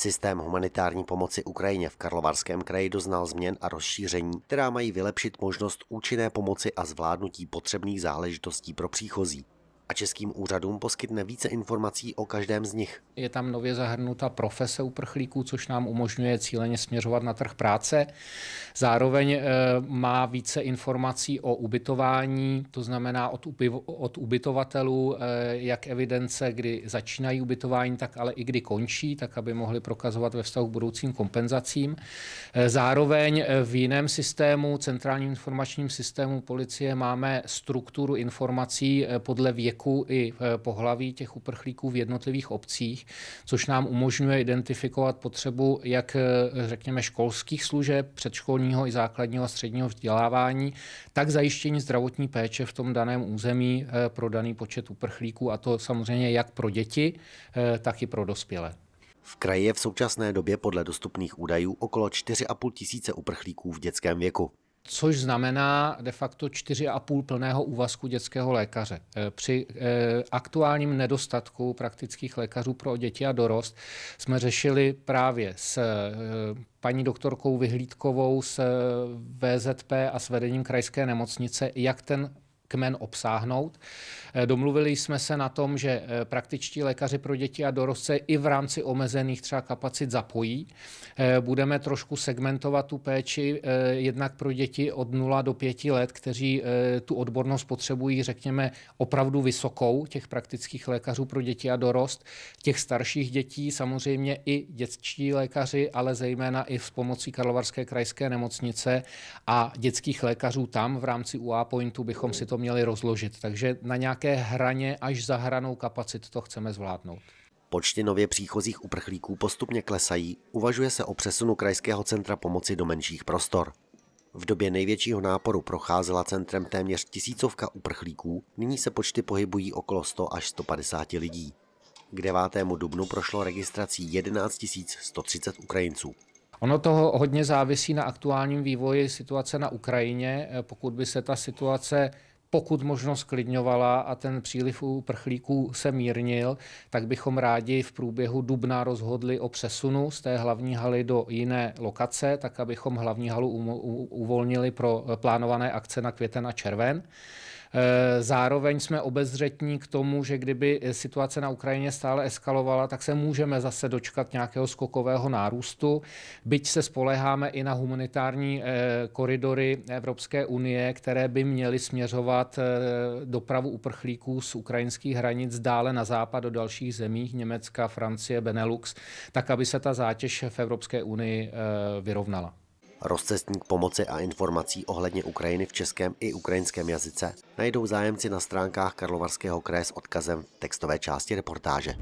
Systém humanitární pomoci Ukrajině v Karlovarském kraji doznal změn a rozšíření, která mají vylepšit možnost účinné pomoci a zvládnutí potřebných záležitostí pro příchozí a českým úřadům poskytne více informací o každém z nich. Je tam nově zahrnuta profese uprchlíků, což nám umožňuje cíleně směřovat na trh práce. Zároveň eh, má více informací o ubytování, to znamená od, od ubytovatelů, eh, jak evidence, kdy začínají ubytování, tak ale i kdy končí, tak aby mohli prokazovat ve vztahu k budoucím kompenzacím. Eh, zároveň v jiném systému, centrálním informačním systému policie, máme strukturu informací podle věku věku i e, pohlaví těch uprchlíků v jednotlivých obcích, což nám umožňuje identifikovat potřebu jak e, řekněme školských služeb, předškolního i základního a středního vzdělávání, tak zajištění zdravotní péče v tom daném území e, pro daný počet uprchlíků a to samozřejmě jak pro děti, tak i pro dospělé. V kraji je v současné době podle dostupných údajů okolo 4,5 tisíce uprchlíků v dětském věku což znamená de facto 4,5 plného úvazku dětského lékaře. Eh, při eh, aktuálním nedostatku praktických lékařů pro děti a dorost jsme řešili právě s eh, paní doktorkou Vyhlídkovou z VZP a s vedením krajské nemocnice, jak ten kmen obsáhnout. Eh, domluvili jsme se na tom, že eh, praktičtí lékaři pro děti a dorostce i v rámci omezených třeba kapacit zapojí. Eh, budeme trošku segmentovat tu péči jednak pro děti od 0 do 5 let, kteří tu odbornost potřebují, řekněme, opravdu vysokou, těch praktických lékařů pro děti a dorost. Těch starších dětí samozřejmě i dětští lékaři, ale zejména i s pomocí Karlovarské krajské nemocnice a dětských lékařů tam v rámci UA Pointu bychom si to měli rozložit. Takže na nějaké hraně až za hranou kapacit to chceme zvládnout. Počty nově příchozích uprchlíků postupně klesají, uvažuje se o přesunu krajského centra pomoci do menších prostor. V době největšího náporu procházela centrem téměř tisícovka uprchlíků, nyní se počty pohybují okolo 100 až 150 lidí. K 9. dubnu prošlo registrací 11 130 Ukrajinců. Ono toho hodně závisí na aktuálním vývoji situace na Ukrajině. Pokud by se ta situace pokud možno sklidňovala a ten příliv uprchlíků se mírnil, tak bychom rádi v průběhu dubna rozhodli o přesunu z té hlavní haly do jiné lokace, tak abychom hlavní halu uvolnili pro plánované akce na květen a červen. Eh, zároveň jsme obezřetní k tomu, že kdyby situace na Ukrajině stále eskalovala, tak se můžeme zase dočkat nějakého skokového nárůstu. Byť se spoleháme i na humanitární eh, koridory Evropské unie, které by měly směřovat eh, dopravu uprchlíků z ukrajinských hranic dále na západ do dalších zemí, Německa, Francie, Benelux, tak aby se ta zátěž v Evropské unii vyrovnala. Rozcestník pomoci a informací ohledně Ukrajiny v českém i ukrajinském jazyce najdou zájemci na stránkách Karlovarského kraje s odkazem v textové části reportáže.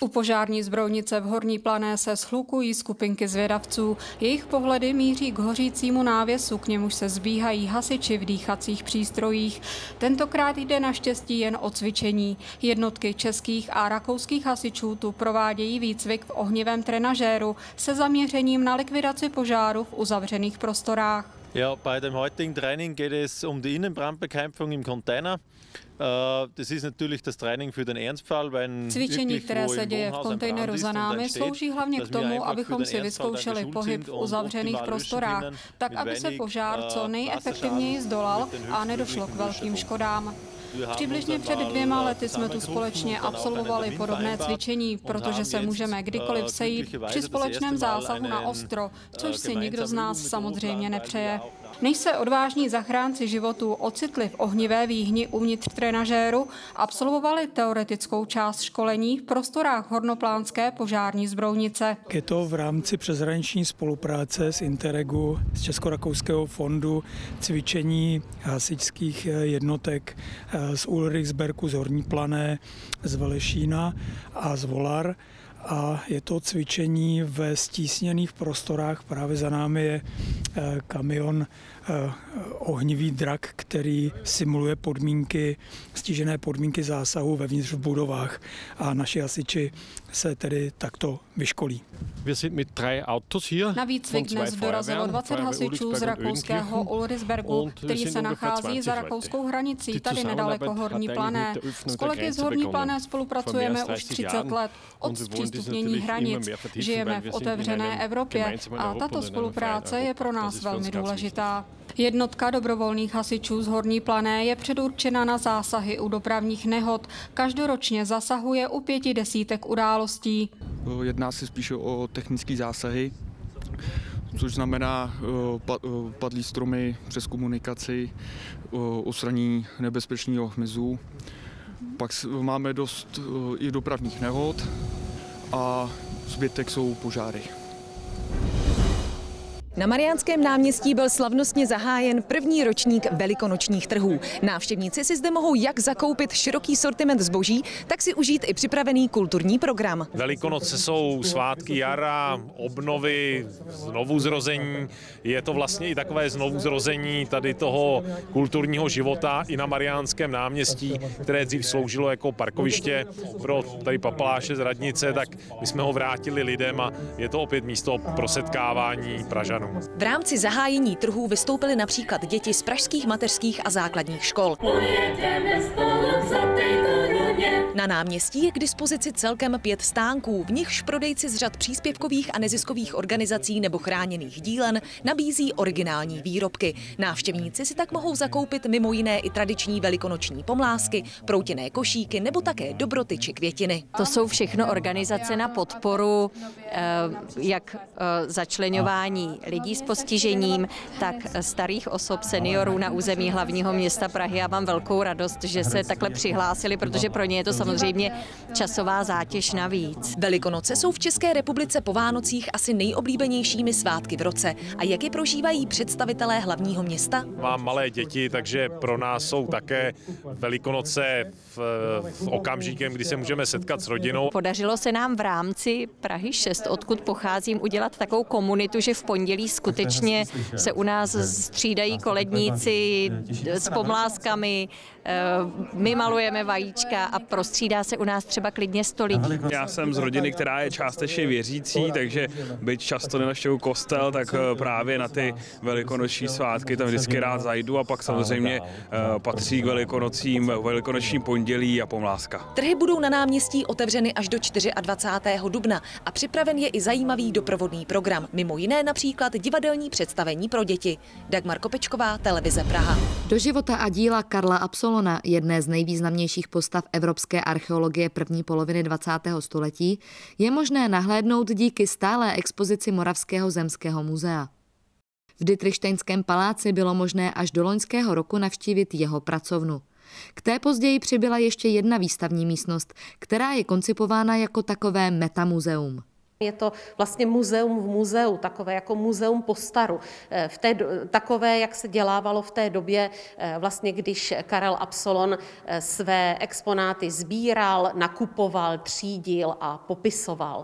U požární zbrojnice v Horní plané se schlukují skupinky zvědavců. Jejich pohledy míří k hořícímu návěsu, k němuž se zbíhají hasiči v dýchacích přístrojích. Tentokrát jde naštěstí jen o cvičení. Jednotky českých a rakouských hasičů tu provádějí výcvik v ohnivém trenažéru se zaměřením na likvidaci požáru v uzavřených prostorách. Ja, bei dem heutigen Training geht es um die Innenbrandbekämpfung im Container. Äh, Cvičení, které se děje v kontejneru za námi, slouží hlavně k tomu, abychom si vyzkoušeli pohyb v uzavřených prostorách, tak aby se požár äh, co nejefektivněji zdolal a nedošlo k velkým škodám. Přibližně před dvěma lety jsme tu společně absolvovali podobné cvičení, protože se můžeme kdykoliv sejít při společném zásahu na ostro, což si nikdo z nás samozřejmě nepřeje. Než se odvážní zachránci životů. Ocitli v ohnivé výhni uvnitř trenažéru, absolvovali teoretickou část školení v prostorách hornoplánské požární zbrojnice. Je to v rámci přeshraniční spolupráce s Interregu, z Českorakouského fondu, cvičení hasičských jednotek eh, z Ulrichsbergu, z Horní Plané, z Valešína a z Volar a je to cvičení ve stísněných prostorách. Právě za námi je eh, kamion ohnivý drak, který simuluje podmínky, stížené podmínky zásahu vevnitř v budovách a naši hasiči se tedy takto vyškolí. Na výcvik dnes dorazilo 20 hasičů z rakouského Ulrisbergu, který se nachází za rakouskou hranicí, tady nedaleko Horní Plané. S kolegy z Horní Plané spolupracujeme už 30 let od zpřístupnění hranic. Žijeme v otevřené Evropě a tato spolupráce je pro nás velmi důležitá. Jednotka dobrovolných hasičů z Horní Plané je předurčena na zásahy u dopravních nehod. Každoročně zasahuje u pěti desítek událostí. Jedná se spíše o technické zásahy, což znamená eh, eh, padlý stromy přes komunikaci, osraní eh, nebezpečného hmyzu. Pak máme dost i dopravních nehod a zbytek jsou požáry. Na Mariánském náměstí byl slavnostně zahájen první ročník velikonočních trhů. Návštěvníci si zde mohou jak zakoupit široký sortiment zboží, tak si užít i připravený kulturní program. Velikonoce jsou svátky jara, obnovy, znovu zrození. Je to vlastně i takové znovu zrození tady toho kulturního života i na Mariánském náměstí, které dřív sloužilo jako parkoviště pro tady papaláše z radnice, tak my jsme ho vrátili lidem a je to opět místo pro setkávání Pražanů. V rámci zahájení trhů vystoupily například děti z pražských mateřských a základních škol. Na náměstí je k dispozici celkem pět stánků, v nichž prodejci z řad příspěvkových a neziskových organizací nebo chráněných dílen nabízí originální výrobky. Návštěvníci si tak mohou zakoupit mimo jiné i tradiční velikonoční pomlásky, proutěné košíky nebo také dobroty či květiny. To jsou všechno organizace na podporu eh, jak eh, začlenování lidí s postižením, tak starých osob, seniorů na území hlavního města Prahy. Já mám velkou radost, že se takhle přihlásili, protože pro ně je to samozřejmě časová zátěž navíc. Velikonoce jsou v České republice po Vánocích asi nejoblíbenějšími svátky v roce. A jak je prožívají představitelé hlavního města? Mám malé děti, takže pro nás jsou také Velikonoce v, v okamžikem, kdy se můžeme setkat s rodinou. Podařilo se nám v rámci Prahy 6, odkud pocházím, udělat takovou komunitu, že v pondělí skutečně se u nás střídají koledníci s pomláskami, eh, my malujeme vajíčka a prostřídá se u nás třeba klidně sto lidí. Já jsem z rodiny, která je částečně věřící, takže byť často nenaštěvu kostel, tak eh, právě na ty velikonoční svátky tam vždycky rád zajdu a pak samozřejmě eh, patří k velikonocím velikonoční pondělí a pomláska. Trhy budou na náměstí otevřeny až do 24. dubna a připraven je i zajímavý doprovodný program, mimo jiné například divadelní představení pro děti. Dagmar Kopečková, Televize Praha. Do života a díla Karla Absolona, jedné z nejvýznamnějších postav evropské archeologie první poloviny 20. století, je možné nahlédnout díky stálé expozici Moravského zemského muzea. V Dietrichsteinském paláci bylo možné až do loňského roku navštívit jeho pracovnu. K té později přibyla ještě jedna výstavní místnost, která je koncipována jako takové metamuzeum. Je to vlastně muzeum v muzeu, takové jako muzeum postaru. Eh, v té, takové, jak se dělávalo v té době, eh, vlastně když Karel Absolon eh, své exponáty sbíral, nakupoval, třídil a popisoval.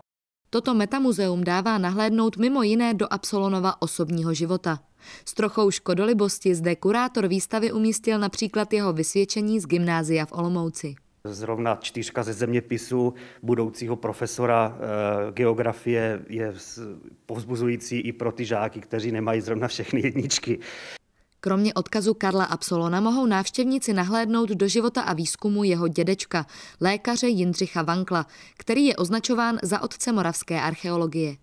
Toto metamuzeum dává nahlédnout mimo jiné do Absolonova osobního života. S trochou škodolibosti zde kurátor výstavy umístil například jeho vysvědčení z gymnázia v Olomouci. Zrovna čtyřka ze zeměpisu budoucího profesora e, geografie je povzbuzující i pro ty žáky, kteří nemají zrovna všechny jedničky. Kromě odkazu Karla Absolona mohou návštěvníci nahlédnout do života a výzkumu jeho dědečka, lékaře Jindřicha Vankla, který je označován za otce moravské archeologie.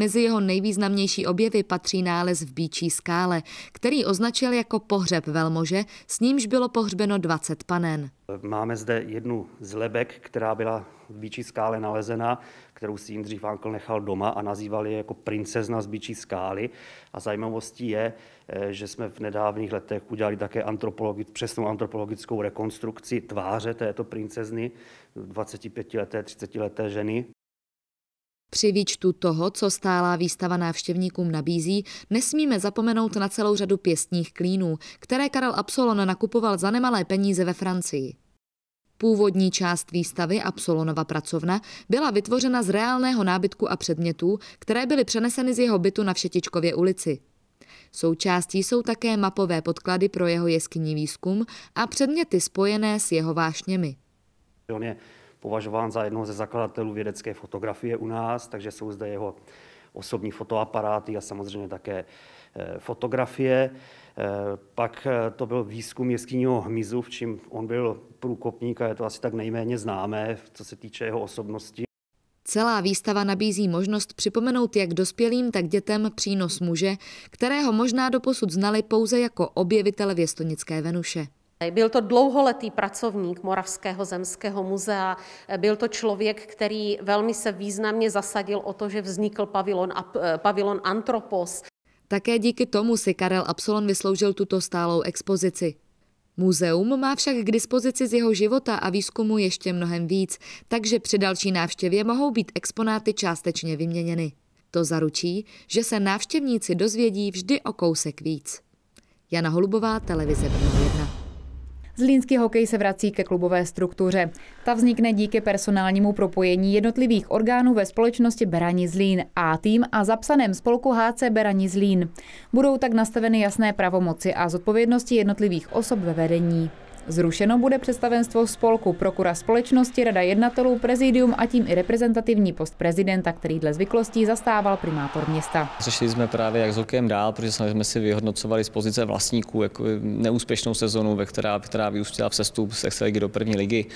Mezi jeho nejvýznamnější objevy patří nález v Bíčí skále, který označil jako pohřeb velmože, s nímž bylo pohřbeno 20 panen. Máme zde jednu z lebek, která byla v Bíčí skále nalezena, kterou si Jindřich Vánkl nechal doma a nazýval je jako princezna z Bíčí skály. A zajímavostí je, eh, že jsme v nedávných letech udělali také antropologi- přesnou antropologickou rekonstrukci tváře této princezny, 25-leté, 30-leté ženy. Při výčtu toho, co stálá výstava návštěvníkům nabízí, nesmíme zapomenout na celou řadu pěstních klínů, které Karel Absolon nakupoval za nemalé peníze ve Francii. Původní část výstavy Absolonova pracovna byla vytvořena z reálného nábytku a předmětů, které byly přeneseny z jeho bytu na Všetičkově ulici. Součástí jsou také mapové podklady pro jeho jeskyní výzkum a předměty spojené s jeho vášněmi. On je považován za jednoho ze zakladatelů vědecké fotografie u nás, takže jsou zde jeho osobní fotoaparáty a samozřejmě také eh, fotografie. Eh, pak eh, to byl výzkum jeskyního hmyzu, v čím on byl průkopník a je to asi tak nejméně známé, co se týče jeho osobnosti. Celá výstava nabízí možnost připomenout jak dospělým, tak dětem přínos muže, kterého možná doposud znali pouze jako objevitele věstonické Venuše. Byl to dlouholetý pracovník Moravského zemského muzea, byl to člověk, který velmi se významně zasadil o to, že vznikl pavilon, pavilon Antropos. Také díky tomu si Karel Absolon vysloužil tuto stálou expozici. Muzeum má však k dispozici z jeho života a výzkumu ještě mnohem víc, takže při další návštěvě mohou být exponáty částečně vyměněny. To zaručí, že se návštěvníci dozvědí vždy o kousek víc. Jana Holubová, televize Brno 1. Zlínský hokej se vrací ke klubové struktuře. Ta vznikne díky personálnímu propojení jednotlivých orgánů ve společnosti Berani Zlín a tým a zapsaném spolku HC Berani Zlín. Budou tak nastaveny jasné pravomoci a zodpovědnosti jednotlivých osob ve vedení. Zrušeno bude představenstvo spolku, prokura společnosti, rada jednatelů, prezidium a tím i reprezentativní post prezidenta, který dle zvyklostí zastával primátor města. Řešili jsme právě jak s hokejem dál, protože jsme si vyhodnocovali z pozice vlastníků jako neúspěšnou sezonu, ve která, která vyústila v sestup z extraligy do první ligy.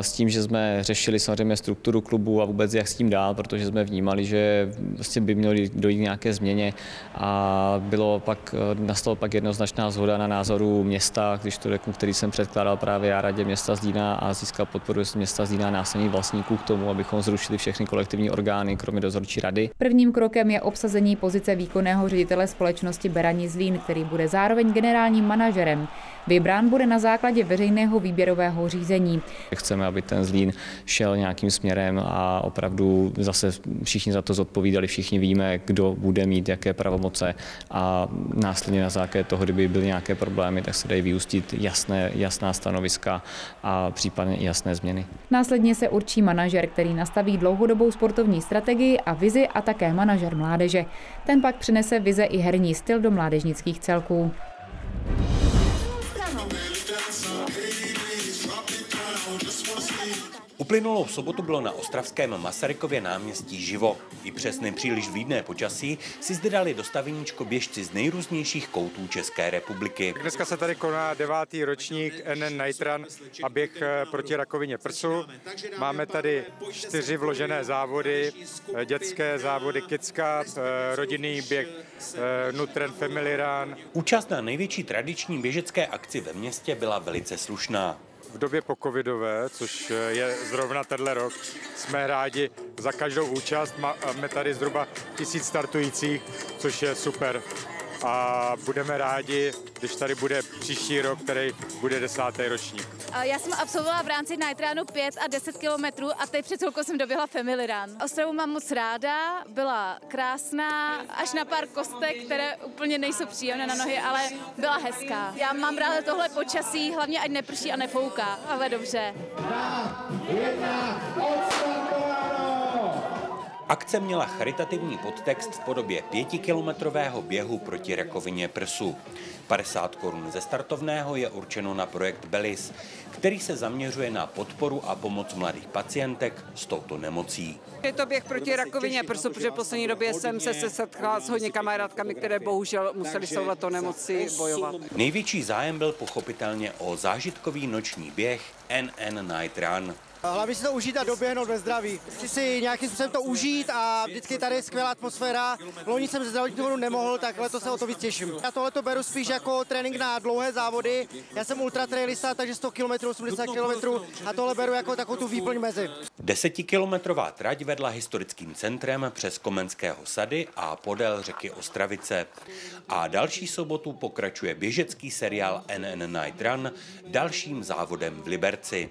S tím, že jsme řešili samozřejmě strukturu klubu a vůbec jak s tím dál, protože jsme vnímali, že vlastně by měly dojít nějaké změně a bylo pak, nastalo pak jednoznačná zhoda na názoru města, když to řeknu, který jsem předkládal právě já radě města Zlína a získal podporu města Zlína následných vlastníků k tomu, abychom zrušili všechny kolektivní orgány, kromě dozorčí rady. Prvním krokem je obsazení pozice výkonného ředitele společnosti Berani Zlín, který bude zároveň generálním manažerem. Vybrán bude na základě veřejného výběrového řízení. Chceme, aby ten Zlín šel nějakým směrem a opravdu zase všichni za to zodpovídali, všichni víme, kdo bude mít jaké pravomoce a následně na základě toho, kdyby byly nějaké problémy, tak se dají vyústit jasné, jasná stanoviska a případně i jasné změny. Následně se určí manažer, který nastaví dlouhodobou sportovní strategii a vizi a také manažer mládeže. Ten pak přinese vize i herní styl do mládežnických celků. Uplynulou sobotu bylo na ostravském Masarykově náměstí živo. I přes nepříliš vlídné počasí si zde dali dostaveníčko běžci z nejrůznějších koutů České republiky. Dneska se tady koná devátý ročník NN Nitran a běh eh, proti rakovině prsu. Máme tady čtyři vložené závody, eh, dětské závody Cup, eh, rodinný běh Nutren Family Run. Účast na největší tradiční běžecké akci ve městě byla velice slušná v době pocovidové, což je zrovna tenhle rok, jsme rádi za každou účast. Máme tady zhruba tisíc startujících, což je super a budeme rádi, když tady bude příští rok, který bude desátý ročník. Já jsem absolvovala v rámci Night 5 a 10 kilometrů a teď před chvilkou jsem doběhla Family Run. Ostravu mám moc ráda, byla krásná, až na pár kostek, které úplně nejsou příjemné na nohy, ale byla hezká. Já mám ráda tohle počasí, hlavně ať neprší a nefouká, ale dobře. Dva, jedna, Akce měla charitativní podtext v podobě pětikilometrového běhu proti rakovině prsu. 50 korun ze startovného je určeno na projekt Belis, který se zaměřuje na podporu a pomoc mladých pacientek s touto nemocí. Je to běh proti rakovině prsu, protože v poslední době jsem se setkala s hodně kamarádkami, které bohužel museli s touto nemoci bojovat. Největší zájem byl pochopitelně o zážitkový noční běh NN Night Run. Hlavně si to užít a doběhnout ve zdraví. Chci si nějakým způsobem to užít a vždycky tady je skvělá atmosféra. Loni jsem ze zdravotního důvodu nemohl, tak letos se o to víc těším. Já tohle to beru spíš jako trénink na dlouhé závody. Já jsem ultratrailista, takže 100 km, 80 km a tohle beru jako takovou tu výplň mezi. Desetikilometrová trať vedla historickým centrem přes Komenského sady a podél řeky Ostravice. A další sobotu pokračuje běžecký seriál NN Night Run dalším závodem v Liberci.